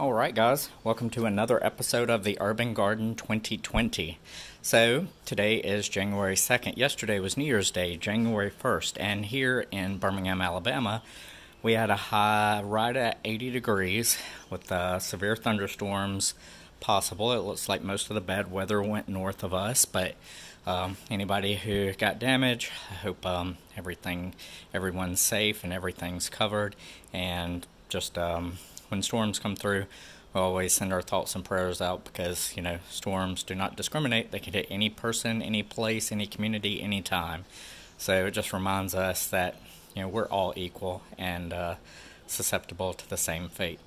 All right, guys, welcome to another episode of the Urban Garden 2020. So, today is January 2nd. Yesterday was New Year's Day, January 1st, and here in Birmingham, Alabama, we had a high right at 80 degrees with uh, severe thunderstorms possible. It looks like most of the bad weather went north of us, but um, anybody who got damage, I hope um, everything, everyone's safe and everything's covered, and just um, when storms come through, we always send our thoughts and prayers out because, you know, storms do not discriminate. They can hit any person, any place, any community, anytime. So it just reminds us that, you know, we're all equal and uh, susceptible to the same fate.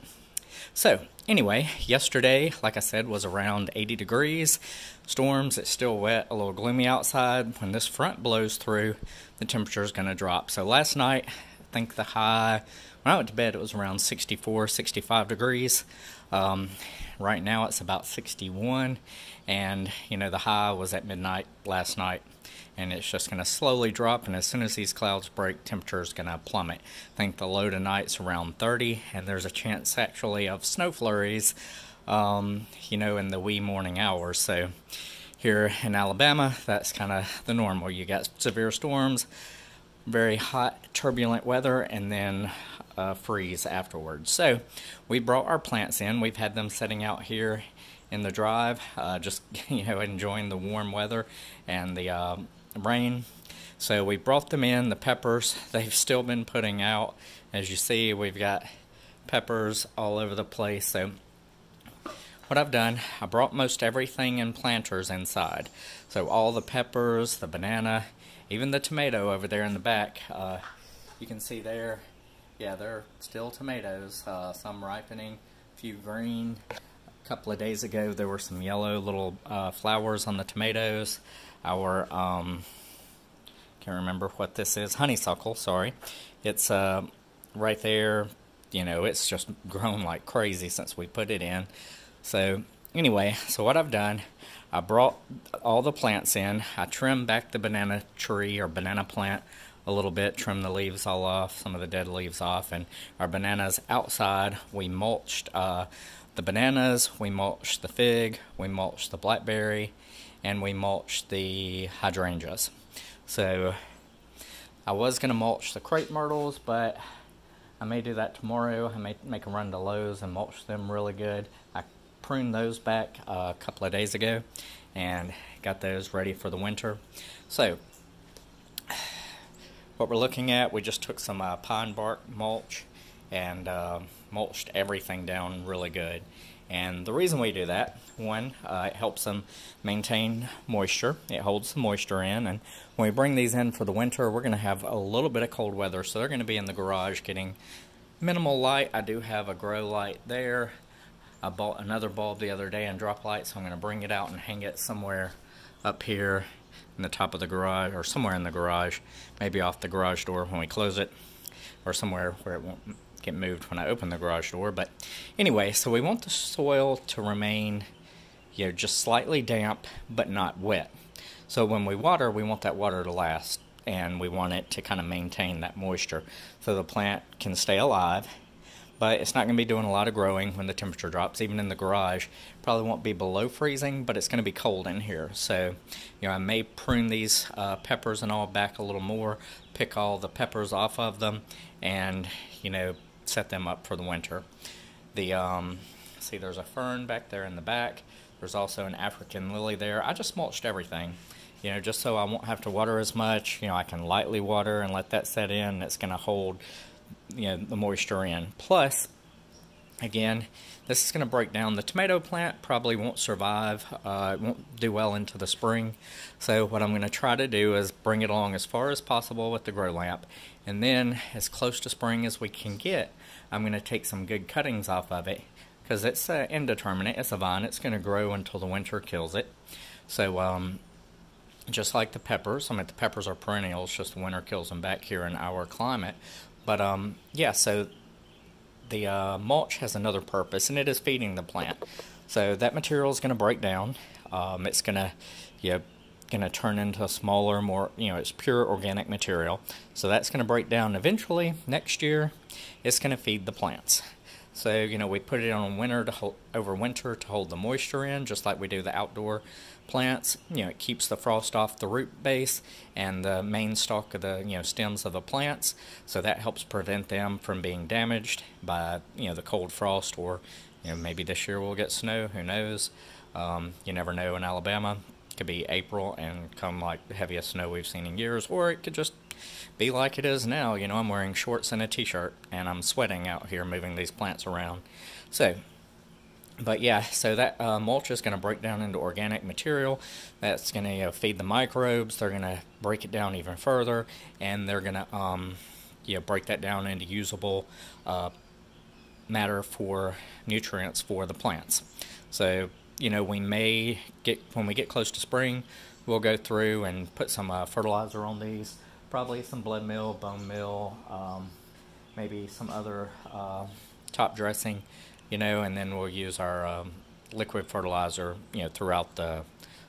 So, anyway, yesterday, like I said, was around 80 degrees. Storms, it's still wet, a little gloomy outside. When this front blows through, the temperature is going to drop. So, last night, think the high when I went to bed, it was around 64, 65 degrees. Um, right now, it's about 61, and you know the high was at midnight last night, and it's just going to slowly drop. And as soon as these clouds break, temperature is going to plummet. I think the low tonight's around 30, and there's a chance actually of snow flurries, um, you know, in the wee morning hours. So here in Alabama, that's kind of the normal. You got severe storms, very hot, turbulent weather, and then uh, freeze afterwards. So we brought our plants in. We've had them sitting out here in the drive, uh, just you know enjoying the warm weather and the uh, rain. So we brought them in. The peppers they've still been putting out. As you see, we've got peppers all over the place. So what I've done, I brought most everything in planters inside. So all the peppers, the banana, even the tomato over there in the back. Uh, you can see there yeah, they're still tomatoes. Uh, some ripening, a few green. A couple of days ago, there were some yellow little uh, flowers on the tomatoes. Our um, can't remember what this is. Honeysuckle, sorry. It's uh, right there. You know, it's just grown like crazy since we put it in. So anyway, so what I've done, I brought all the plants in. I trimmed back the banana tree or banana plant a little bit, trimmed the leaves all off, some of the dead leaves off, and our bananas outside, we mulched uh, the bananas, we mulched the fig, we mulched the blackberry, and we mulched the hydrangeas. So I was going to mulch the crepe myrtles, but I may do that tomorrow. I may make a run to Lowe's and mulch them really good. I pruned those back a couple of days ago and got those ready for the winter. So what we're looking at, we just took some uh, pine bark mulch and uh, mulched everything down really good. And the reason we do that, one, uh, it helps them maintain moisture. It holds the moisture in. And when we bring these in for the winter, we're going to have a little bit of cold weather. So they're going to be in the garage getting minimal light. I do have a grow light there. I bought another bulb the other day and drop light, so I'm going to bring it out and hang it somewhere up here in the top of the garage or somewhere in the garage, maybe off the garage door when we close it or somewhere where it won't get moved when I open the garage door. But anyway, so we want the soil to remain, you know, just slightly damp but not wet. So when we water, we want that water to last and we want it to kind of maintain that moisture so the plant can stay alive but it's not going to be doing a lot of growing when the temperature drops. Even in the garage, probably won't be below freezing, but it's going to be cold in here. So, you know, I may prune these uh, peppers and all back a little more, pick all the peppers off of them, and you know, set them up for the winter. The um, see, there's a fern back there in the back. There's also an African lily there. I just mulched everything you know, just so I won't have to water as much. You know, I can lightly water and let that set in. It's going to hold you know, the moisture in. Plus, again, this is going to break down. The tomato plant probably won't survive. Uh, it won't do well into the spring. So what I'm going to try to do is bring it along as far as possible with the grow lamp. And then as close to spring as we can get, I'm going to take some good cuttings off of it because it's uh, indeterminate. It's a vine. It's going to grow until the winter kills it. So um, just like the peppers, I mean the peppers are perennials, just the winter kills them back here in our climate. But um, yeah, so the uh, mulch has another purpose, and it is feeding the plant. So that material is going to break down. Um, it's going to, you know, going to turn into a smaller, more, you know, it's pure organic material. So that's going to break down eventually. Next year, it's going to feed the plants. So, you know, we put it on winter to hold, over winter to hold the moisture in, just like we do the outdoor plants. You know, it keeps the frost off the root base and the main stalk of the, you know, stems of the plants. So that helps prevent them from being damaged by, you know, the cold frost or, you know, maybe this year we'll get snow, who knows. Um, you never know in Alabama. It could be April and come like the heaviest snow we've seen in years, or it could just be like it is now. You know, I'm wearing shorts and a t-shirt and I'm sweating out here moving these plants around. So, but yeah, so that uh, mulch is going to break down into organic material. That's going to know, feed the microbes. They're going to break it down even further, and they're going to um, you know break that down into usable uh, matter for nutrients for the plants. So you know we may get when we get close to spring, we'll go through and put some uh, fertilizer on these probably some blood meal, bone meal, um, maybe some other uh, top dressing, you know, and then we'll use our um, liquid fertilizer, you know, throughout the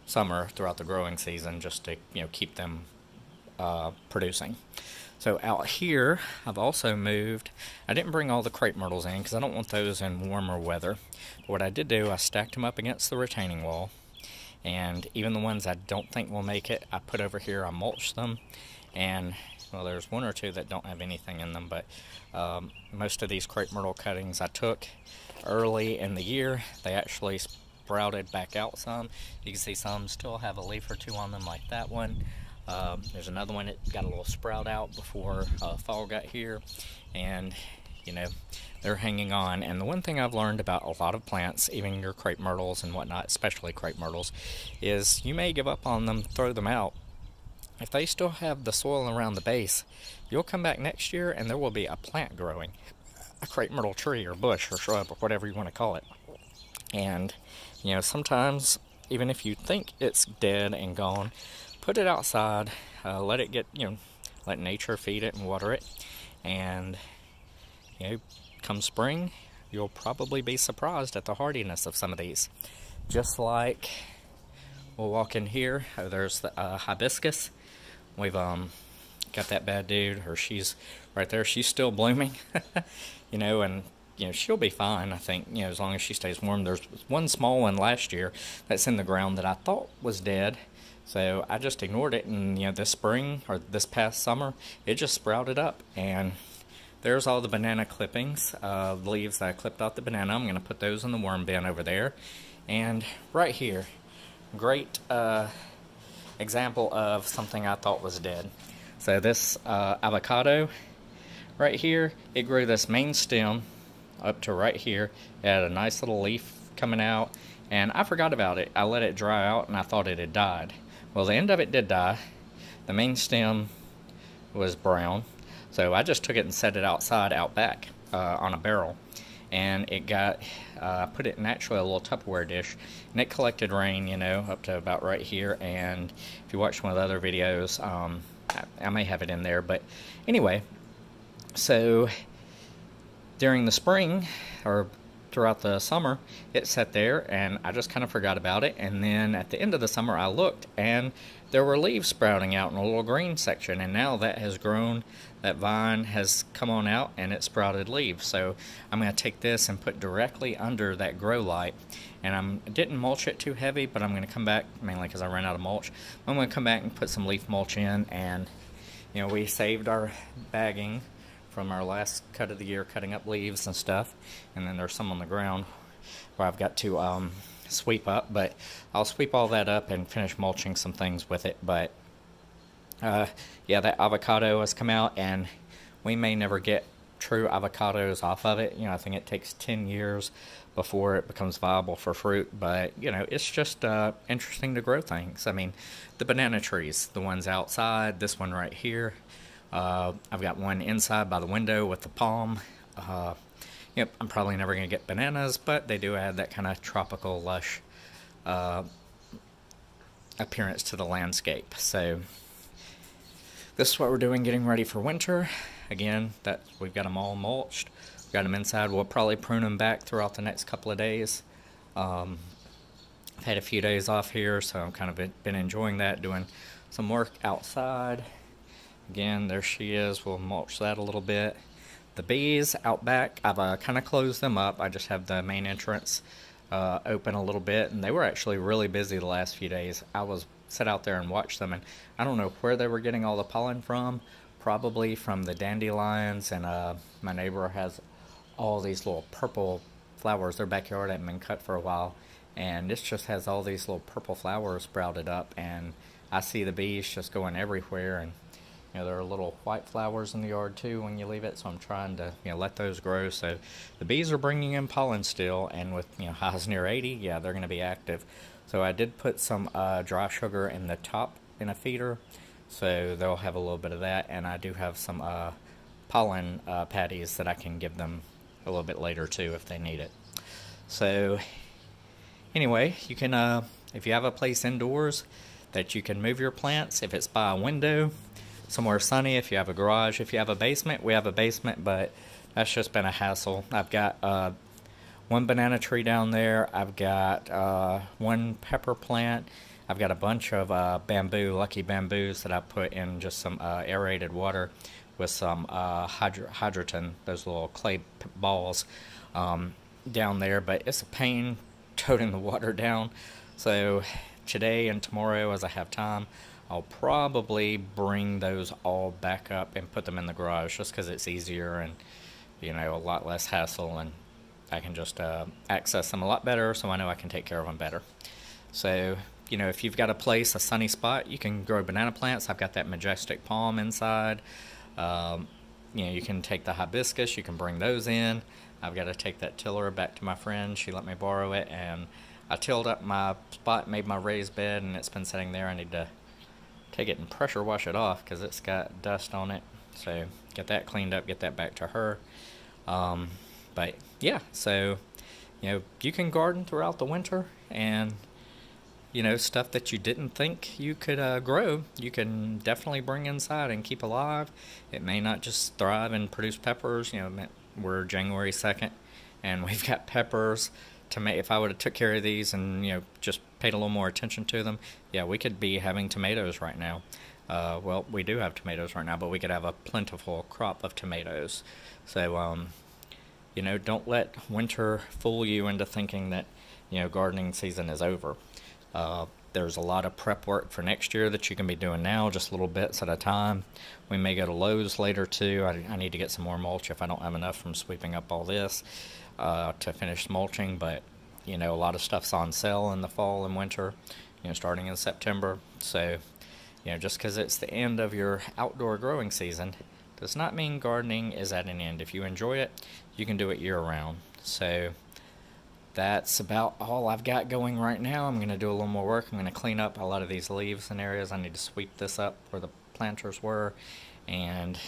summer, throughout the growing season, just to you know keep them uh, producing. So out here, I've also moved. I didn't bring all the crepe myrtles in because I don't want those in warmer weather. But what I did do, I stacked them up against the retaining wall, and even the ones I don't think will make it, I put over here. I mulched them, and well there's one or two that don't have anything in them but um, most of these crepe myrtle cuttings I took early in the year they actually sprouted back out some. You can see some still have a leaf or two on them like that one. Um, there's another one that got a little sprout out before uh, fall got here. And you know they're hanging on. And the one thing I've learned about a lot of plants even your crepe myrtles and whatnot especially crepe myrtles is you may give up on them throw them out if they still have the soil around the base, you'll come back next year and there will be a plant growing, a crepe myrtle tree or bush or shrub or whatever you want to call it. And, you know, sometimes even if you think it's dead and gone, put it outside, uh, let it get, you know, let nature feed it and water it. And, you know, come spring, you'll probably be surprised at the hardiness of some of these. Just like we'll walk in here, oh, there's the uh, hibiscus. We've um, got that bad dude, or she's right there. She's still blooming, you know, and you know she'll be fine. I think you know as long as she stays warm. There's one small one last year that's in the ground that I thought was dead, so I just ignored it. And you know this spring or this past summer, it just sprouted up, and there's all the banana clippings, uh, leaves that I clipped off the banana. I'm going to put those in the worm bin over there, and right here, great. Uh, example of something I thought was dead. So this uh, avocado right here, it grew this main stem up to right here. It had a nice little leaf coming out and I forgot about it. I let it dry out and I thought it had died. Well, the end of it did die. The main stem was brown. So I just took it and set it outside out back uh, on a barrel and it got uh, put it in actually a little Tupperware dish and it collected rain you know up to about right here and if you watch one of the other videos um, I, I may have it in there but anyway so during the spring or throughout the summer it sat there and I just kind of forgot about it. And then at the end of the summer I looked and there were leaves sprouting out in a little green section and now that has grown that vine has come on out and it sprouted leaves. So I'm going to take this and put directly under that grow light. And I'm, I didn't mulch it too heavy but I'm going to come back mainly because I ran out of mulch. I'm going to come back and put some leaf mulch in and you know we saved our bagging from our last cut of the year cutting up leaves and stuff and then there's some on the ground where I've got to um, sweep up, but I'll sweep all that up and finish mulching some things with it. But uh, yeah, that avocado has come out, and we may never get true avocados off of it. You know, I think it takes 10 years before it becomes viable for fruit, but you know, it's just uh, interesting to grow things. I mean, the banana trees, the ones outside, this one right here. Uh, I've got one inside by the window with the palm. Uh, Yep, I'm probably never going to get bananas, but they do add that kind of tropical, lush uh, appearance to the landscape. So this is what we're doing, getting ready for winter. Again, that we've got them all mulched. We've got them inside. We'll probably prune them back throughout the next couple of days. Um, I've had a few days off here, so I've kind of been enjoying that, doing some work outside. Again, there she is. We'll mulch that a little bit. The bees out back, I've uh, kind of closed them up. I just have the main entrance uh, open a little bit, and they were actually really busy the last few days. I was sit out there and watched them, and I don't know where they were getting all the pollen from. Probably from the dandelions, and uh, my neighbor has all these little purple flowers. Their backyard hadn't been cut for a while, and this just has all these little purple flowers sprouted up, and I see the bees just going everywhere, and you know, there are little white flowers in the yard too when you leave it, so I'm trying to you know let those grow. So the bees are bringing in pollen still, and with you know highs near 80, yeah, they're going to be active. So I did put some uh, dry sugar in the top in a feeder, so they'll have a little bit of that, and I do have some uh, pollen uh, patties that I can give them a little bit later too if they need it. So anyway, you can uh, if you have a place indoors that you can move your plants, if it's by a window somewhere sunny if you have a garage. If you have a basement, we have a basement, but that's just been a hassle. I've got uh, one banana tree down there. I've got uh, one pepper plant. I've got a bunch of uh, bamboo, lucky bamboos that I put in just some uh, aerated water with some uh, hydro- hydroton, those little clay balls um, down there. But it's a pain toting the water down. So today and tomorrow, as I have time, I'll probably bring those all back up and put them in the garage just because it's easier and you know a lot less hassle and I can just uh, access them a lot better so I know I can take care of them better. So you know if you've got a place a sunny spot you can grow banana plants. I've got that majestic palm inside. Um, you know you can take the hibiscus you can bring those in. I've got to take that tiller back to my friend. She let me borrow it and I tilled up my spot, made my raised bed, and it's been sitting there. I need to take it and pressure wash it off because it's got dust on it. So get that cleaned up, get that back to her. Um, but yeah, so you know you can garden throughout the winter and you know stuff that you didn't think you could uh, grow you can definitely bring inside and keep alive it may not just thrive and produce peppers you know we're january 2nd and we've got peppers if I would have took care of these and you know just paid a little more attention to them, yeah, we could be having tomatoes right now. Uh, well, we do have tomatoes right now, but we could have a plentiful crop of tomatoes. So, um, you know, don't let winter fool you into thinking that you know gardening season is over. Uh, there's a lot of prep work for next year that you can be doing now, just little bits at a time. We may go to Lowe's later too. I, I need to get some more mulch if I don't have enough from sweeping up all this uh, to finish mulching, but you know a lot of stuff's on sale in the fall and winter, you know starting in September. So you know just because it's the end of your outdoor growing season does not mean gardening is at an end. If you enjoy it, you can do it year round. So that's about all I've got going right now. I'm going to do a little more work. I'm going to clean up a lot of these leaves and areas. I need to sweep this up where the planters were and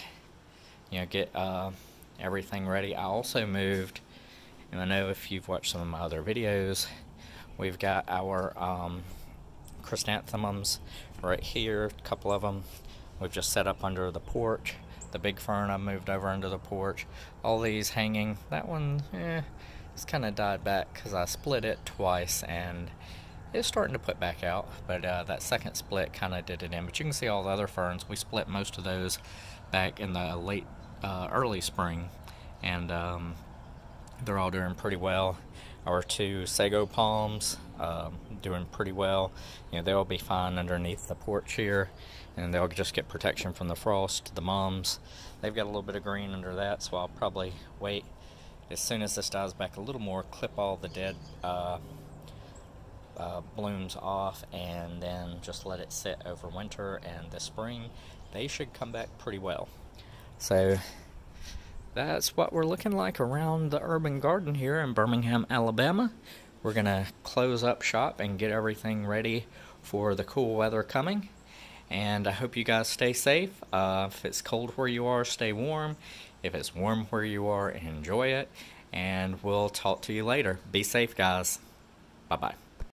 you know get uh, everything ready. I also moved and I know if you've watched some of my other videos, we've got our um, chrysanthemums right here, a couple of them. We've just set up under the porch. The big fern I moved over under the porch. All these hanging. That one, eh, it's kind of died back because I split it twice and it's starting to put back out. But uh, that second split kind of did it in. But you can see all the other ferns. We split most of those back in the late, uh, early spring. And um, they're all doing pretty well. Our two sago palms um, doing pretty well. You know, they'll be fine underneath the porch here, and they'll just get protection from the frost. The mums, they've got a little bit of green under that, so I'll probably wait as soon as this dies back a little more, clip all the dead uh, uh, blooms off, and then just let it sit over winter and the spring. They should come back pretty well. So that's what we're looking like around the urban garden here in Birmingham, Alabama. We're going to close up shop and get everything ready for the cool weather coming. And I hope you guys stay safe. Uh, if it's cold where you are, stay warm. If it's warm where you are, enjoy it. And we'll talk to you later. Be safe, guys. Bye bye.